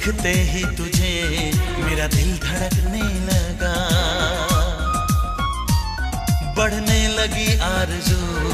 देखते ही तुझे मेरा दिल धड़कने लगा। बढ़ने लगी आरज़ू